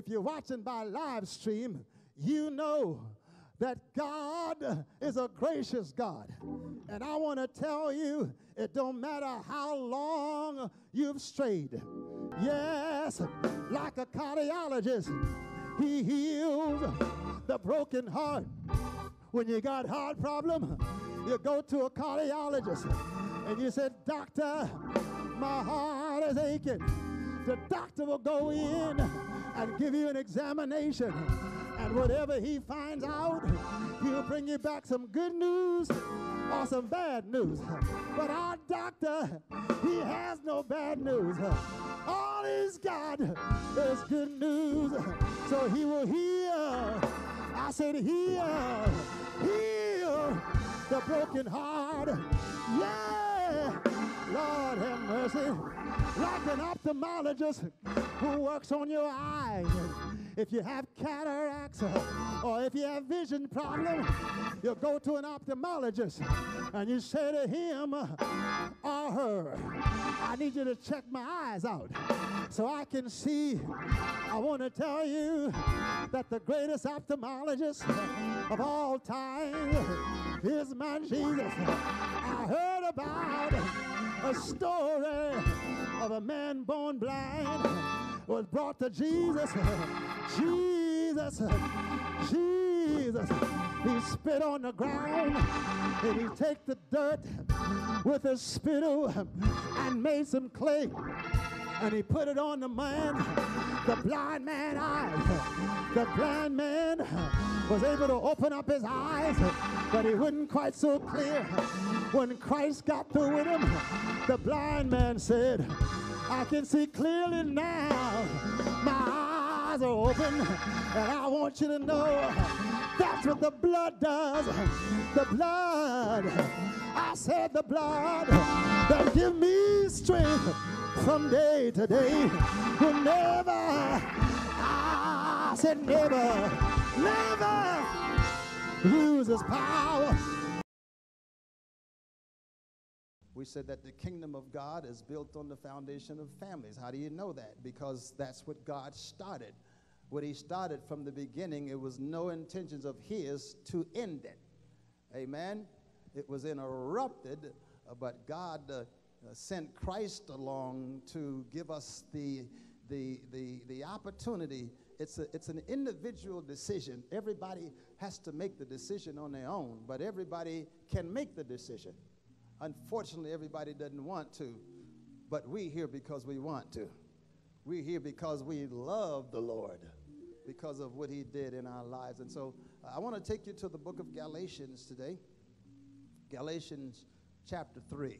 if you're watching by live stream, you know that God is a gracious God. And I want to tell you, it don't matter how long you've strayed. Yes, like a cardiologist, he heals the broken heart. When you got heart problem, you go to a cardiologist and you said, Doctor, my heart is aching. The doctor will go in and give you an examination. And whatever he finds out, he'll bring you back some good news or some bad news. But our doctor, he has no bad news. All he's got is good news. So he will heal. I said, heal, heal the broken heart. Yeah, Lord have mercy. Like an ophthalmologist who works on your eyes. If you have cataracts or if you have vision problems, you go to an ophthalmologist and you say to him or her, I need you to check my eyes out so I can see. I want to tell you that the greatest ophthalmologist of all time is my Jesus. I heard about a story of a man born blind was brought to Jesus. Jesus, Jesus. He spit on the ground and he take the dirt with a spittle and made some clay and he put it on the man, the blind man eyes. The blind man was able to open up his eyes, but he wasn't quite so clear. When Christ got through with him, the blind man said, I can see clearly now. Open, and I want you to know that's what the blood does. The blood. I said the blood that give me strength from day to day will never, I said never, never lose its power. We said that the kingdom of God is built on the foundation of families. How do you know that? Because that's what God started. What He started from the beginning, it was no intentions of His to end it. Amen? It was interrupted, uh, but God uh, uh, sent Christ along to give us the, the, the, the opportunity. It's, a, it's an individual decision. Everybody has to make the decision on their own, but everybody can make the decision. Unfortunately, everybody doesn't want to, but we here because we want to. We're here because we love the Lord, because of what He did in our lives. And so uh, I want to take you to the book of Galatians today. Galatians chapter 3.